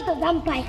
事惨敗。